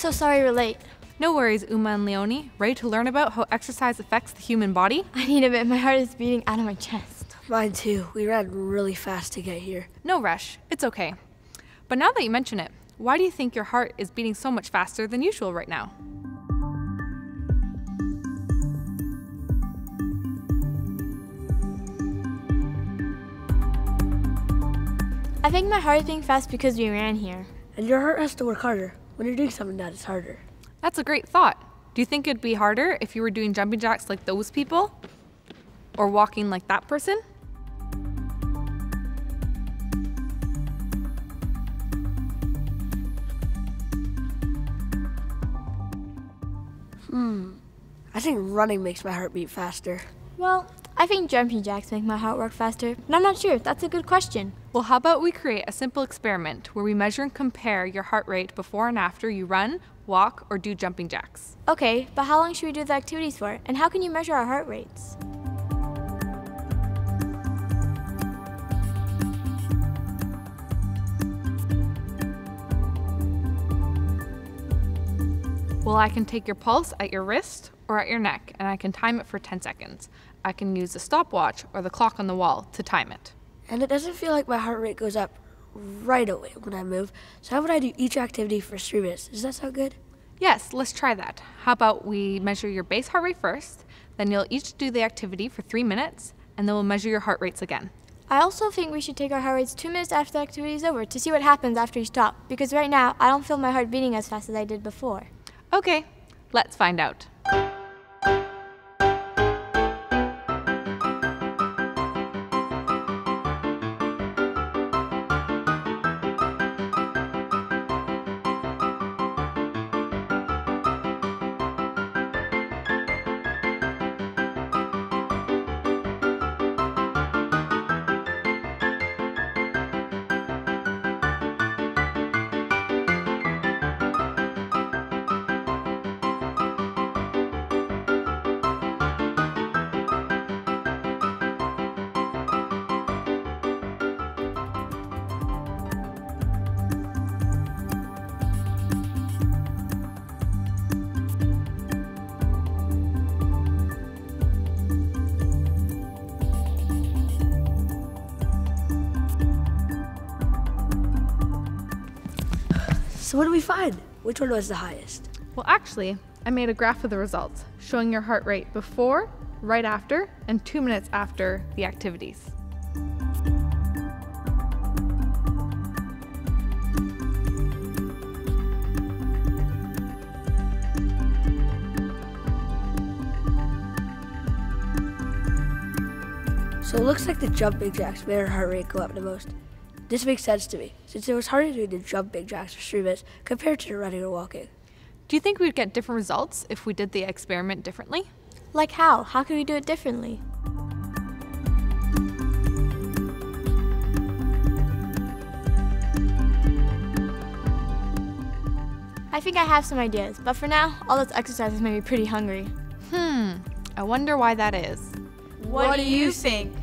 so sorry we're late. No worries, Uma and Leonie. Ready to learn about how exercise affects the human body? I need a bit. My heart is beating out of my chest. Mine too. We ran really fast to get here. No rush. It's okay. But now that you mention it, why do you think your heart is beating so much faster than usual right now? I think my heart is beating fast because we ran here. And your heart has to work harder. When you're doing something that is harder. That's a great thought. Do you think it'd be harder if you were doing jumping jacks like those people? Or walking like that person? Hmm. I think running makes my heart beat faster. Well, I think jumping jacks make my heart work faster, but I'm not sure. That's a good question. Well, how about we create a simple experiment where we measure and compare your heart rate before and after you run, walk, or do jumping jacks? Okay, but how long should we do the activities for? And how can you measure our heart rates? Well, I can take your pulse at your wrist or at your neck and I can time it for 10 seconds. I can use the stopwatch or the clock on the wall to time it. And it doesn't feel like my heart rate goes up right away when I move. So how would I do each activity for three minutes? Does that sound good? Yes, let's try that. How about we measure your base heart rate first, then you'll each do the activity for three minutes, and then we'll measure your heart rates again. I also think we should take our heart rates two minutes after the activity is over to see what happens after you stop, because right now I don't feel my heart beating as fast as I did before. Okay, let's find out. So what do we find? Which one was the highest? Well, actually, I made a graph of the results showing your heart rate before, right after, and two minutes after the activities. So it looks like the jumping jacks made our heart rate go up the most. This makes sense to me, since it was harder to do the jumping jacks for three minutes compared to the running or walking. Do you think we'd get different results if we did the experiment differently? Like how? How can we do it differently? I think I have some ideas, but for now, all those exercises made me pretty hungry. Hmm, I wonder why that is. What do you think?